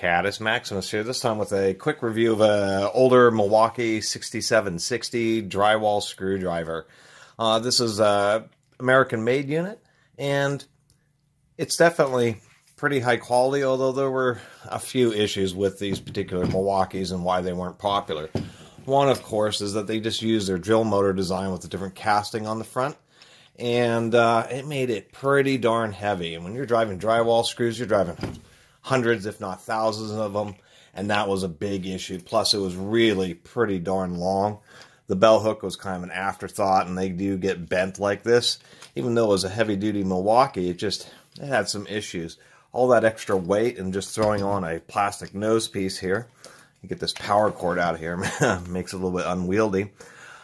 Catus Maximus here, this time with a quick review of a older Milwaukee 6760 drywall screwdriver. Uh, this is a American-made unit, and it's definitely pretty high quality, although there were a few issues with these particular Milwaukees and why they weren't popular. One, of course, is that they just used their drill motor design with a different casting on the front, and uh, it made it pretty darn heavy. And when you're driving drywall screws, you're driving hundreds, if not thousands of them, and that was a big issue. Plus, it was really pretty darn long. The bell hook was kind of an afterthought, and they do get bent like this. Even though it was a heavy-duty Milwaukee, it just it had some issues. All that extra weight and just throwing on a plastic nose piece here. You get this power cord out of here, makes it a little bit unwieldy.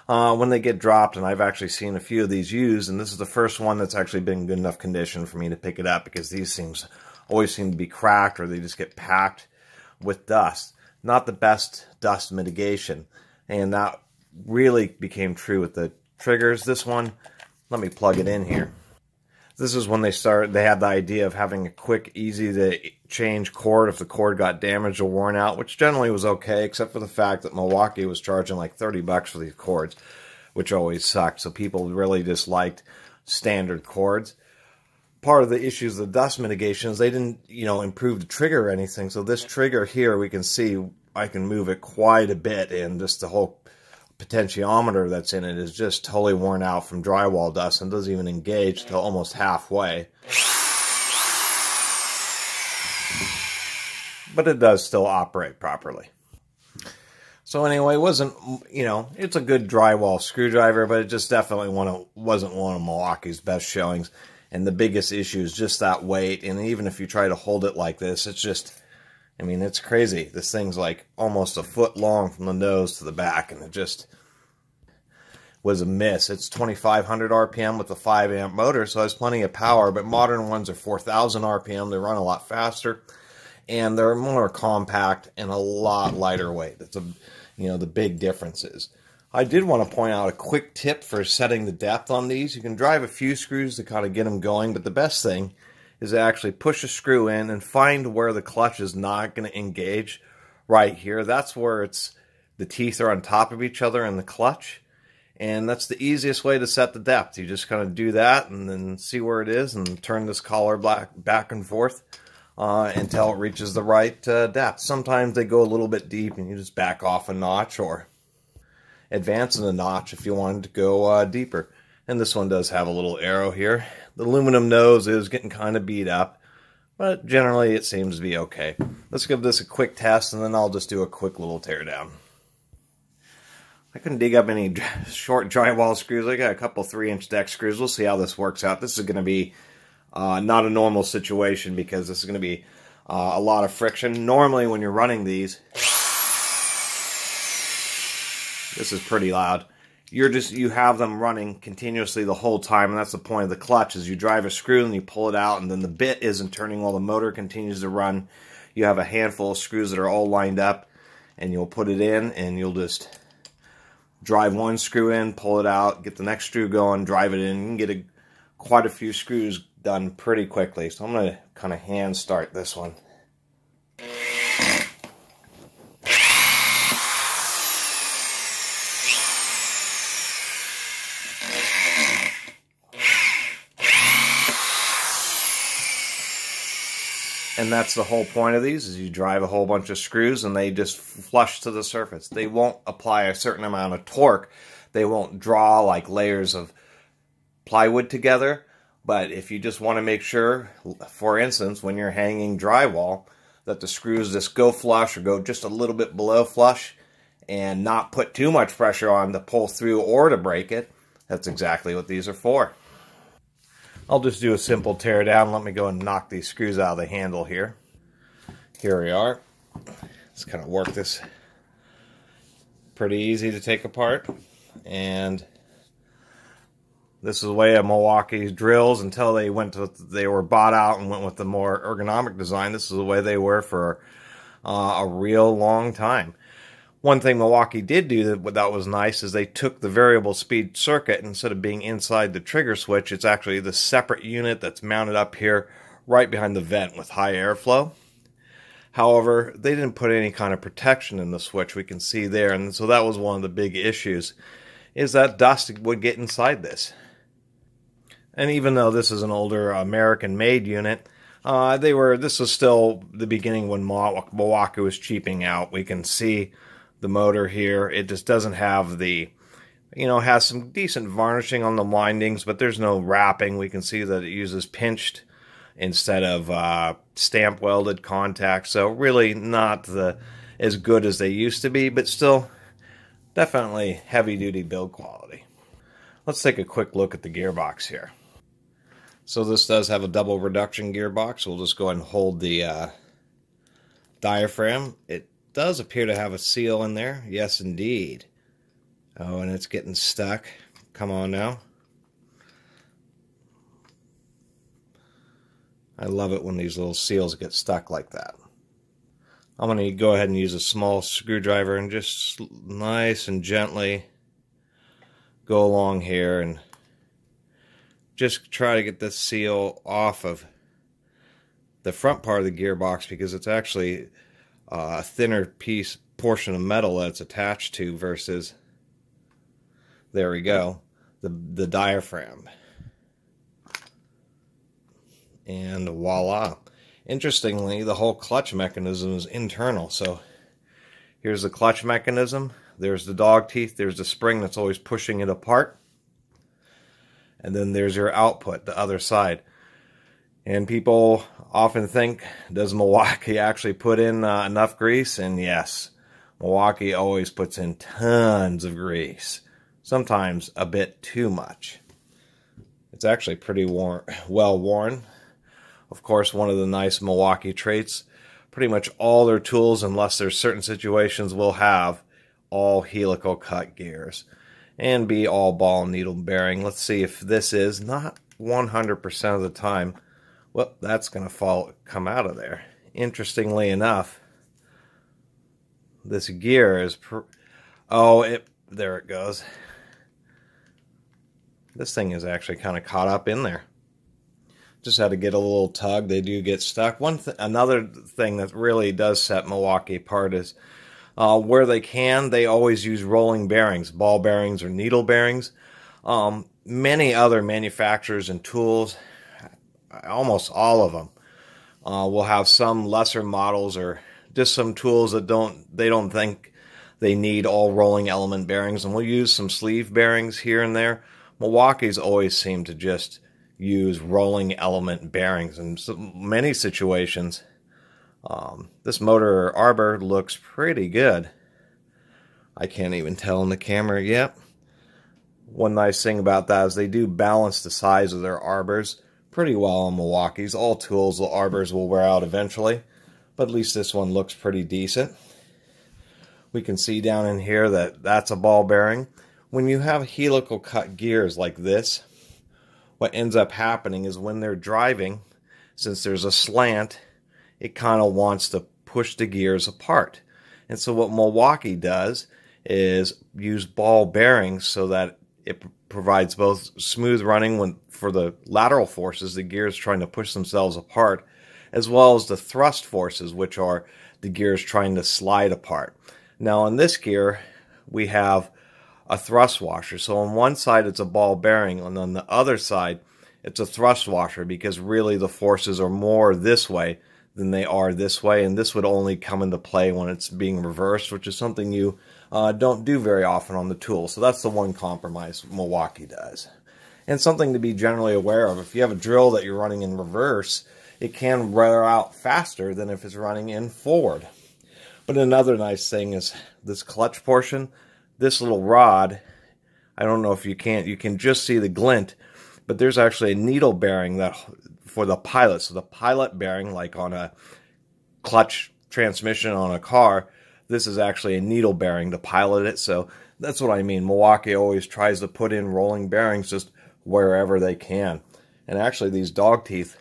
Uh, when they get dropped, and I've actually seen a few of these used, and this is the first one that's actually been in good enough condition for me to pick it up because these seems always seem to be cracked or they just get packed with dust. Not the best dust mitigation. And that really became true with the triggers. This one, let me plug it in here. This is when they started, they had the idea of having a quick, easy to change cord if the cord got damaged or worn out, which generally was okay, except for the fact that Milwaukee was charging like 30 bucks for these cords, which always sucked. So people really disliked standard cords part of the issues of the dust mitigation is they didn't, you know, improve the trigger or anything. So this trigger here, we can see I can move it quite a bit and just the whole potentiometer that's in it is just totally worn out from drywall dust and doesn't even engage till almost halfway. But it does still operate properly. So anyway, it wasn't, you know, it's a good drywall screwdriver, but it just definitely one of, wasn't one of Milwaukee's best showings. And the biggest issue is just that weight. And even if you try to hold it like this, it's just, I mean, it's crazy. This thing's like almost a foot long from the nose to the back. And it just was a miss. It's 2,500 RPM with a 5 amp motor, so it has plenty of power. But modern ones are 4,000 RPM. They run a lot faster. And they're more compact and a lot lighter weight. That's a, you know, the big differences. I did want to point out a quick tip for setting the depth on these. You can drive a few screws to kind of get them going, but the best thing is to actually push a screw in and find where the clutch is not going to engage right here. That's where it's the teeth are on top of each other in the clutch. And that's the easiest way to set the depth. You just kind of do that and then see where it is and turn this collar back, back and forth uh, until it reaches the right uh, depth. Sometimes they go a little bit deep and you just back off a notch or advance in a notch if you wanted to go uh, deeper. And this one does have a little arrow here. The aluminum nose is getting kind of beat up, but generally it seems to be okay. Let's give this a quick test, and then I'll just do a quick little teardown. I couldn't dig up any short drywall screws. I got a couple 3-inch deck screws. We'll see how this works out. This is going to be uh, not a normal situation because this is going to be uh, a lot of friction. Normally when you're running these this is pretty loud. You're just, you have them running continuously the whole time, and that's the point of the clutch, is you drive a screw and you pull it out, and then the bit isn't turning while the motor continues to run. You have a handful of screws that are all lined up, and you'll put it in, and you'll just drive one screw in, pull it out, get the next screw going, drive it in. Can get a, quite a few screws done pretty quickly. So I'm going to kind of hand start this one. And that's the whole point of these is you drive a whole bunch of screws and they just flush to the surface. They won't apply a certain amount of torque. They won't draw like layers of plywood together. But if you just want to make sure, for instance, when you're hanging drywall, that the screws just go flush or go just a little bit below flush and not put too much pressure on to pull through or to break it, that's exactly what these are for. I'll just do a simple tear down. Let me go and knock these screws out of the handle here. Here we are. Let's kind of work this pretty easy to take apart. And this is the way of Milwaukee's drills until they went to they were bought out and went with the more ergonomic design. This is the way they were for uh, a real long time. One thing Milwaukee did do that, that was nice is they took the variable speed circuit instead of being inside the trigger switch, it's actually the separate unit that's mounted up here right behind the vent with high airflow. However, they didn't put any kind of protection in the switch we can see there. And so that was one of the big issues is that dust would get inside this. And even though this is an older American made unit, uh, they were, this was still the beginning when Milwaukee was cheaping out. We can see the motor here. It just doesn't have the, you know, has some decent varnishing on the windings, but there's no wrapping. We can see that it uses pinched instead of uh, stamp welded contacts. So really not the as good as they used to be, but still definitely heavy duty build quality. Let's take a quick look at the gearbox here. So this does have a double reduction gearbox. We'll just go ahead and hold the uh, diaphragm. It does appear to have a seal in there. Yes, indeed. Oh, and it's getting stuck. Come on now. I love it when these little seals get stuck like that. I'm going to go ahead and use a small screwdriver and just nice and gently go along here and just try to get this seal off of the front part of the gearbox because it's actually a thinner piece portion of metal that it's attached to versus there we go the the diaphragm and voila. Interestingly, the whole clutch mechanism is internal. So here's the clutch mechanism. There's the dog teeth. There's the spring that's always pushing it apart. And then there's your output, the other side. And people often think, does Milwaukee actually put in uh, enough grease? And yes, Milwaukee always puts in tons of grease. Sometimes a bit too much. It's actually pretty worn, well worn. Of course, one of the nice Milwaukee traits, pretty much all their tools, unless there's certain situations, will have all helical cut gears and be all ball needle bearing. Let's see if this is not 100% of the time. Well, that's going to fall come out of there. Interestingly enough, this gear is oh, it there it goes. This thing is actually kind of caught up in there just had to get a little tug. They do get stuck. One th another thing that really does set Milwaukee apart is uh, where they can, they always use rolling bearings, ball bearings or needle bearings. Um, many other manufacturers and tools, almost all of them, uh, will have some lesser models or just some tools that don't they don't think they need all rolling element bearings, and we'll use some sleeve bearings here and there. Milwaukee's always seem to just use rolling element bearings in so many situations. Um, this motor arbor looks pretty good. I can't even tell in the camera yet. One nice thing about that is they do balance the size of their arbors pretty well on Milwaukee's. All tools, the arbors will wear out eventually, but at least this one looks pretty decent. We can see down in here that that's a ball bearing. When you have helical cut gears like this, what ends up happening is when they're driving, since there's a slant, it kind of wants to push the gears apart. And so what Milwaukee does is use ball bearings so that it provides both smooth running when for the lateral forces, the gears trying to push themselves apart, as well as the thrust forces, which are the gears trying to slide apart. Now on this gear, we have a thrust washer. So on one side it's a ball bearing, and on the other side it's a thrust washer because really the forces are more this way than they are this way, and this would only come into play when it's being reversed, which is something you uh, don't do very often on the tool. So that's the one compromise Milwaukee does. And something to be generally aware of. If you have a drill that you're running in reverse, it can wear out faster than if it's running in forward. But another nice thing is this clutch portion this little rod, I don't know if you can't, you can just see the glint, but there's actually a needle bearing that for the pilot. So the pilot bearing, like on a clutch transmission on a car, this is actually a needle bearing to pilot it. So that's what I mean. Milwaukee always tries to put in rolling bearings just wherever they can. And actually these dog teeth,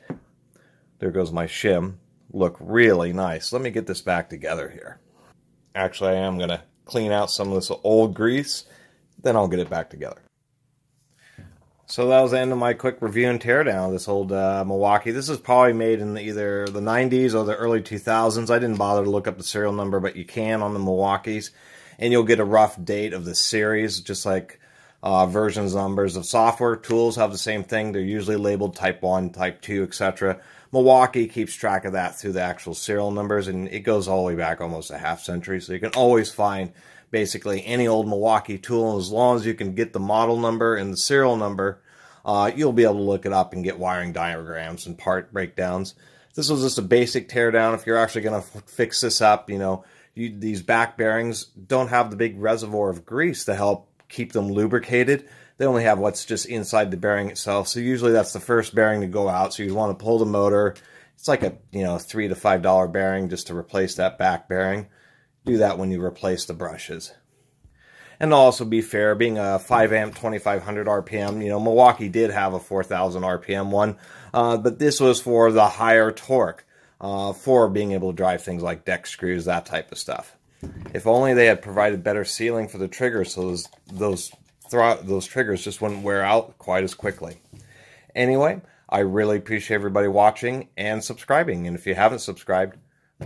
there goes my shim, look really nice. Let me get this back together here. Actually, I am going to clean out some of this old grease, then I'll get it back together. So that was the end of my quick review and teardown of this old uh, Milwaukee. This is probably made in either the 90s or the early 2000s. I didn't bother to look up the serial number, but you can on the Milwaukees. And you'll get a rough date of the series, just like uh, versions numbers of software. Tools have the same thing. They're usually labeled Type 1, Type 2, etc. Milwaukee keeps track of that through the actual serial numbers, and it goes all the way back almost a half century. So you can always find basically any old Milwaukee tool. As long as you can get the model number and the serial number, uh, you'll be able to look it up and get wiring diagrams and part breakdowns. This was just a basic teardown. If you're actually going to fix this up, you know, you, these back bearings don't have the big reservoir of grease to help keep them lubricated. They only have what's just inside the bearing itself. So usually that's the first bearing to go out. So you want to pull the motor. It's like a, you know, three to five dollar bearing just to replace that back bearing do that when you replace the brushes. And also be fair, being a 5 amp 2500 RPM, you know, Milwaukee did have a 4000 RPM one, uh, but this was for the higher torque, uh, for being able to drive things like deck screws, that type of stuff. If only they had provided better sealing for the triggers so those, those, those triggers just wouldn't wear out quite as quickly. Anyway, I really appreciate everybody watching and subscribing, and if you haven't subscribed,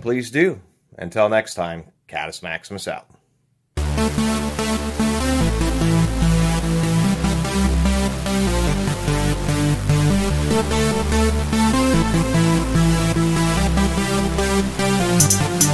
please do. Until next time, Catus Maximus out.